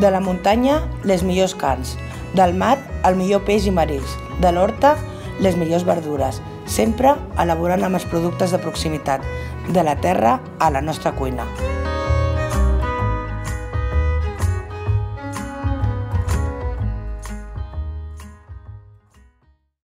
De la muntanya, les millors carns. Del mar, el millor peix i marisc. De l'horta, les millors verdures. Sempre elaborant amb els productes de proximitat. De la terra a la nostra cuina.